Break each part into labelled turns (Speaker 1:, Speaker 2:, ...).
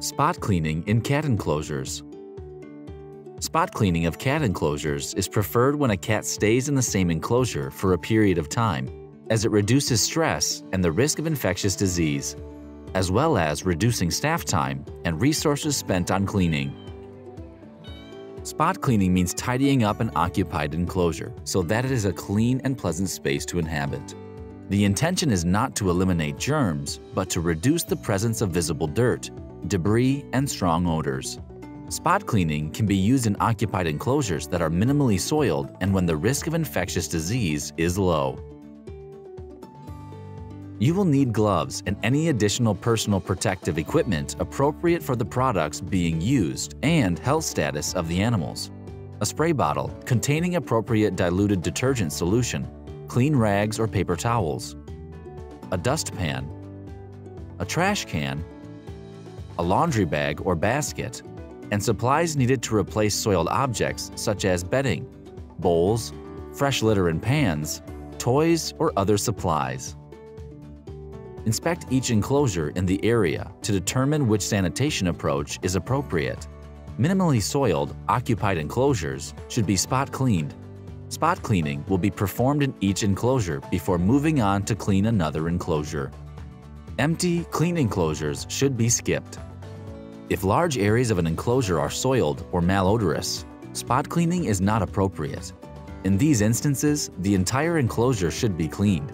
Speaker 1: Spot cleaning in cat enclosures. Spot cleaning of cat enclosures is preferred when a cat stays in the same enclosure for a period of time, as it reduces stress and the risk of infectious disease, as well as reducing staff time and resources spent on cleaning. Spot cleaning means tidying up an occupied enclosure so that it is a clean and pleasant space to inhabit. The intention is not to eliminate germs, but to reduce the presence of visible dirt, debris, and strong odors. Spot cleaning can be used in occupied enclosures that are minimally soiled and when the risk of infectious disease is low. You will need gloves and any additional personal protective equipment appropriate for the products being used and health status of the animals. A spray bottle containing appropriate diluted detergent solution, clean rags or paper towels, a dustpan, a trash can, a laundry bag or basket, and supplies needed to replace soiled objects such as bedding, bowls, fresh litter and pans, toys, or other supplies. Inspect each enclosure in the area to determine which sanitation approach is appropriate. Minimally soiled, occupied enclosures should be spot cleaned. Spot cleaning will be performed in each enclosure before moving on to clean another enclosure. Empty, clean enclosures should be skipped. If large areas of an enclosure are soiled or malodorous, spot cleaning is not appropriate. In these instances, the entire enclosure should be cleaned.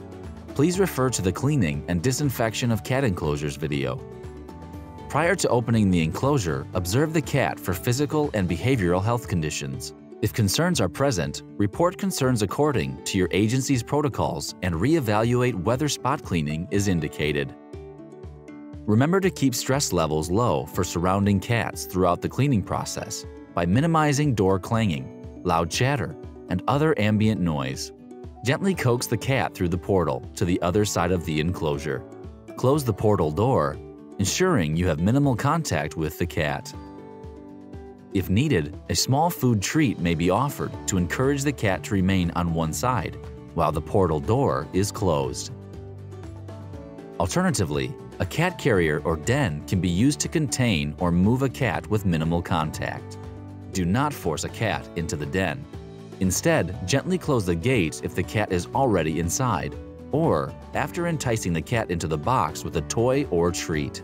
Speaker 1: Please refer to the cleaning and disinfection of cat enclosures video. Prior to opening the enclosure, observe the cat for physical and behavioral health conditions. If concerns are present, report concerns according to your agency's protocols and reevaluate whether spot cleaning is indicated. Remember to keep stress levels low for surrounding cats throughout the cleaning process by minimizing door clanging, loud chatter, and other ambient noise. Gently coax the cat through the portal to the other side of the enclosure. Close the portal door, ensuring you have minimal contact with the cat. If needed, a small food treat may be offered to encourage the cat to remain on one side while the portal door is closed. Alternatively, a cat carrier or den can be used to contain or move a cat with minimal contact. Do not force a cat into the den. Instead, gently close the gate if the cat is already inside, or after enticing the cat into the box with a toy or treat.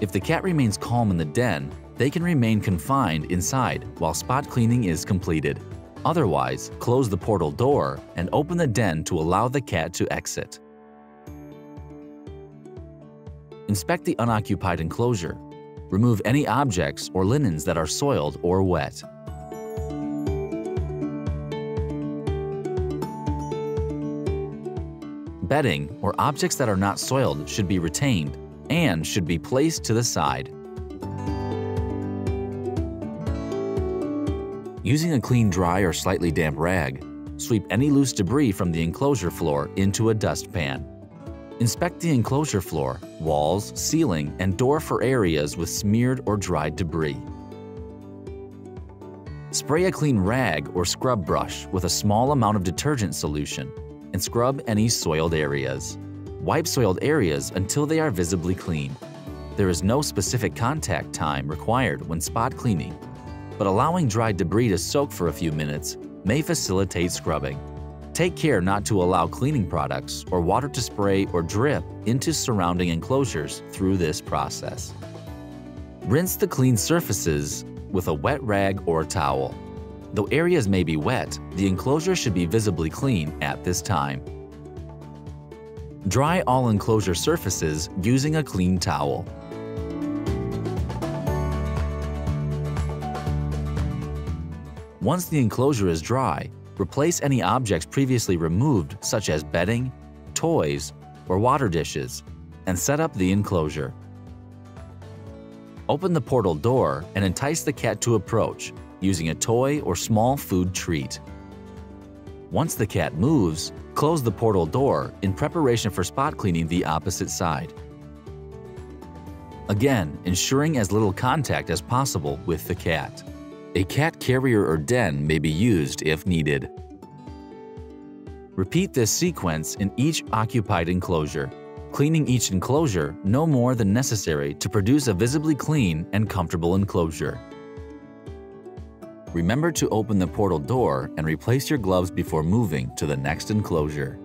Speaker 1: If the cat remains calm in the den, they can remain confined inside while spot cleaning is completed. Otherwise, close the portal door and open the den to allow the cat to exit. Inspect the unoccupied enclosure. Remove any objects or linens that are soiled or wet. Bedding or objects that are not soiled should be retained and should be placed to the side. Using a clean dry or slightly damp rag, sweep any loose debris from the enclosure floor into a dustpan. Inspect the enclosure floor, walls, ceiling, and door for areas with smeared or dried debris. Spray a clean rag or scrub brush with a small amount of detergent solution and scrub any soiled areas. Wipe soiled areas until they are visibly clean. There is no specific contact time required when spot cleaning, but allowing dried debris to soak for a few minutes may facilitate scrubbing. Take care not to allow cleaning products or water to spray or drip into surrounding enclosures through this process. Rinse the clean surfaces with a wet rag or towel. Though areas may be wet, the enclosure should be visibly clean at this time. Dry all enclosure surfaces using a clean towel. Once the enclosure is dry, Replace any objects previously removed such as bedding, toys, or water dishes, and set up the enclosure. Open the portal door and entice the cat to approach using a toy or small food treat. Once the cat moves, close the portal door in preparation for spot cleaning the opposite side. Again, ensuring as little contact as possible with the cat. A cat carrier or den may be used if needed. Repeat this sequence in each occupied enclosure. cleaning each enclosure no more than necessary to produce a visibly clean and comfortable enclosure. Remember to open the portal door and replace your gloves before moving to the next enclosure.